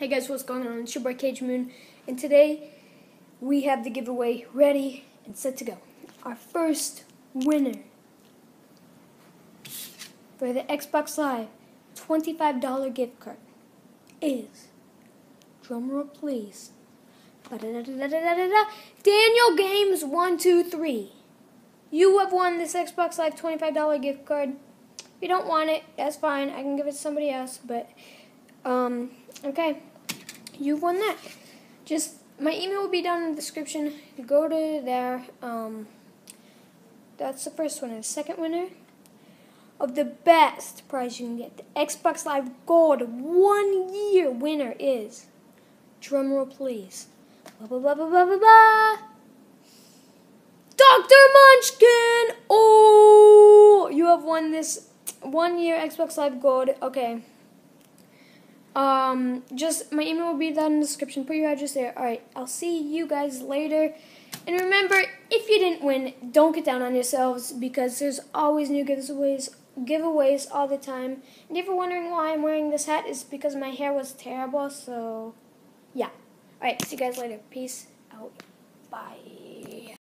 Hey guys, what's going on? It's your boy Cage Moon, and today we have the giveaway ready and set to go. Our first winner for the Xbox Live $25 gift card is, drumroll please, Daniel Games 123. You have won this Xbox Live $25 gift card. If you don't want it, that's fine. I can give it to somebody else, but, um, okay you won that. Just my email will be down in the description. Go to there. Um, that's the first winner. The second winner of the best prize you can get, the Xbox Live Gold one year winner is. Drumroll, please. Blah blah blah blah blah blah blah. Dr. Munchkin! Oh, you have won this one year Xbox Live Gold. Okay. Um, just my email will be down in the description. Put your address there. All right, I'll see you guys later. And remember, if you didn't win, don't get down on yourselves because there's always new giveaways, giveaways all the time. And if you're wondering why I'm wearing this hat, is because my hair was terrible. So, yeah. All right, see you guys later. Peace out. Bye.